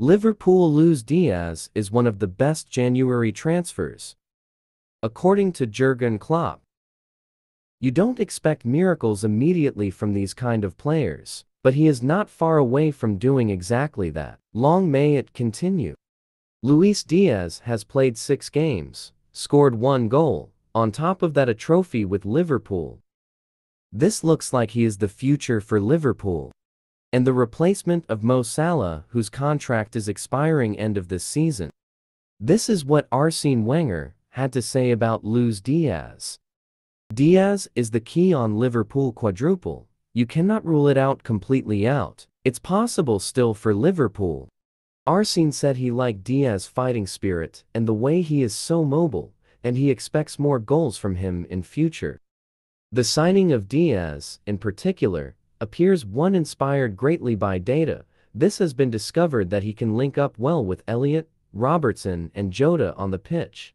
Liverpool Luis Diaz is one of the best January transfers. According to Jurgen Klopp, you don't expect miracles immediately from these kind of players, but he is not far away from doing exactly that. Long may it continue. Luis Diaz has played six games, scored one goal, on top of that a trophy with Liverpool. This looks like he is the future for Liverpool. And the replacement of Mo Salah whose contract is expiring end of this season. This is what Arsene Wenger had to say about Luis Diaz. Diaz is the key on Liverpool quadruple. You cannot rule it out completely out. It's possible still for Liverpool. Arsene said he liked Diaz fighting spirit and the way he is so mobile, and he expects more goals from him in future. The signing of Diaz, in particular, appears one inspired greatly by data. This has been discovered that he can link up well with Elliott, Robertson and Jota on the pitch.